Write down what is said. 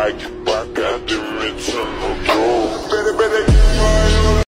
like.